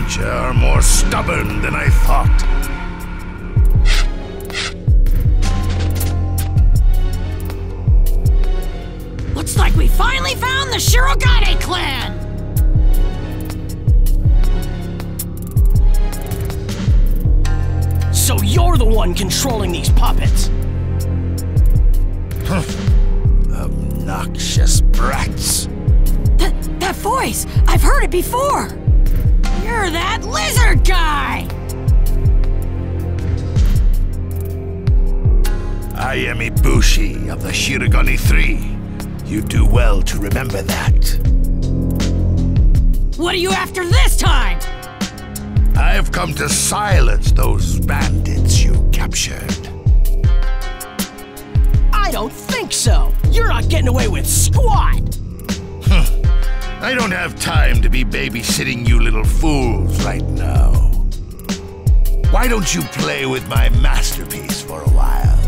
These hidden leaf ninja are more stubborn than I thought. Looks like we finally found the Shirogane clan! So you're the one controlling these puppets? huh? Obnoxious brats. Th that voice! I've heard it before! You're that lizard guy! I am Ibushi of the Shirogane 3. You do well to remember that. What are you after this time? I've come to silence those bandits you captured. I don't think so. You're not getting away with squat. I don't have time to be babysitting you little fools right now. Why don't you play with my masterpiece for a while?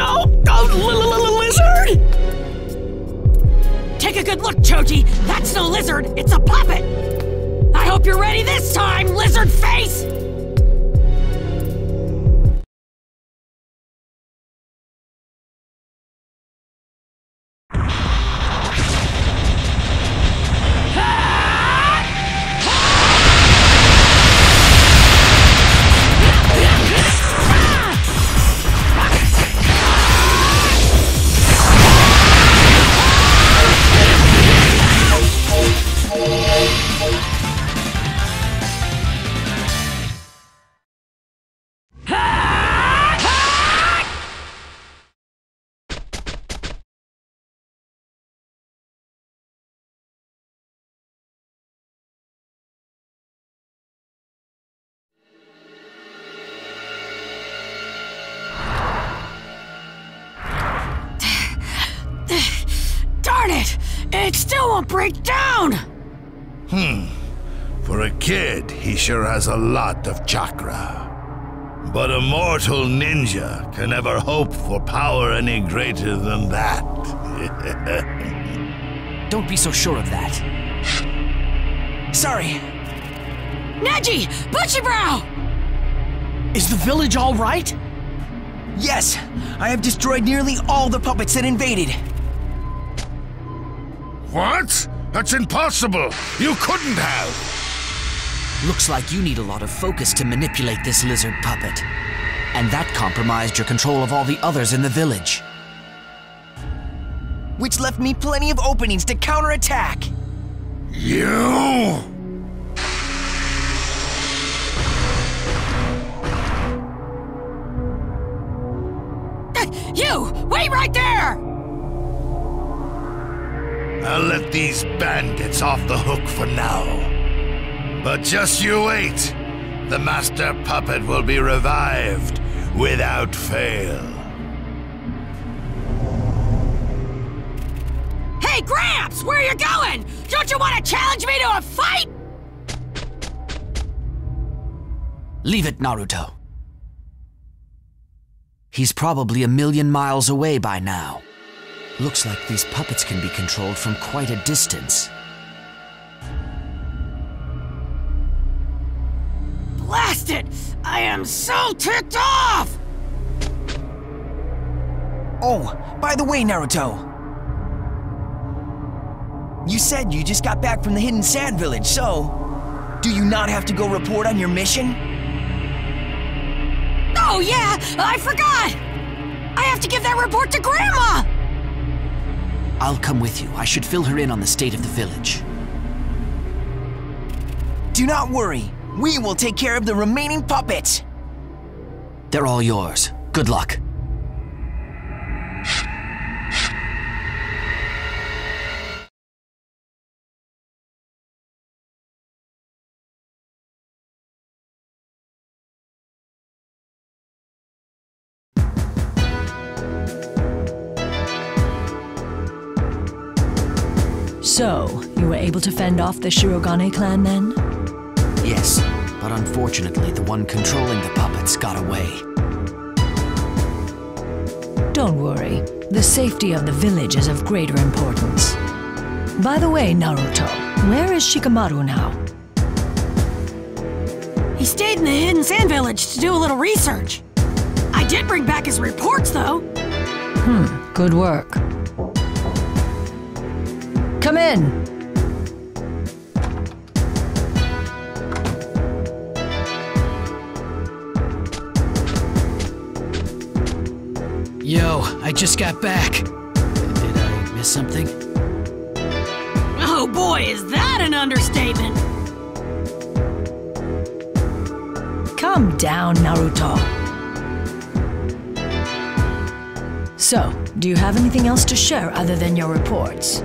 Oh, oh, lizard! Take a good look, Choji! That's no lizard, it's a puppet! I hope you're ready this time, lizard face! It! It still won't break down! Hmm. For a kid, he sure has a lot of chakra. But a mortal ninja can never hope for power any greater than that. Don't be so sure of that. Sorry, Neji! Bushy Brow! is the village all right? Yes, I have destroyed nearly all the puppets that invaded. What? That's impossible! You couldn't have! Looks like you need a lot of focus to manipulate this lizard puppet. And that compromised your control of all the others in the village. Which left me plenty of openings to counterattack. You? You! Wait right there! I'll let these bandits off the hook for now. But just you wait. The master puppet will be revived without fail. Hey, Gramps! Where are you going? Don't you want to challenge me to a fight? Leave it, Naruto. He's probably a million miles away by now. Looks like these puppets can be controlled from quite a distance. Blast it! I am so ticked off! Oh, by the way, Naruto. You said you just got back from the Hidden Sand Village, so. Do you not have to go report on your mission? Oh, yeah! I forgot! I have to give that report to Grandma! I'll come with you. I should fill her in on the state of the village. Do not worry. We will take care of the remaining puppets. They're all yours. Good luck. So, you were able to fend off the Shirogane clan then? Yes, but unfortunately, the one controlling the puppets got away. Don't worry. The safety of the village is of greater importance. By the way, Naruto, where is Shikamaru now? He stayed in the Hidden Sand Village to do a little research. I did bring back his reports, though. Hmm, good work. Come in. Yo, I just got back. Did I miss something? Oh boy, is that an understatement! Calm down, Naruto. So, do you have anything else to share other than your reports?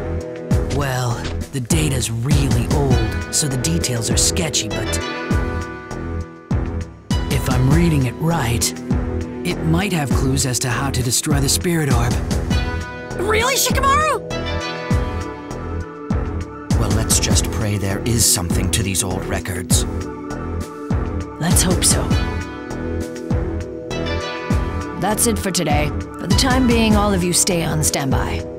Well, the data's really old, so the details are sketchy, but. If I'm reading it right, it might have clues as to how to destroy the Spirit Orb. Really, Shikamaru? Well, let's just pray there is something to these old records. Let's hope so. That's it for today. For the time being, all of you stay on standby.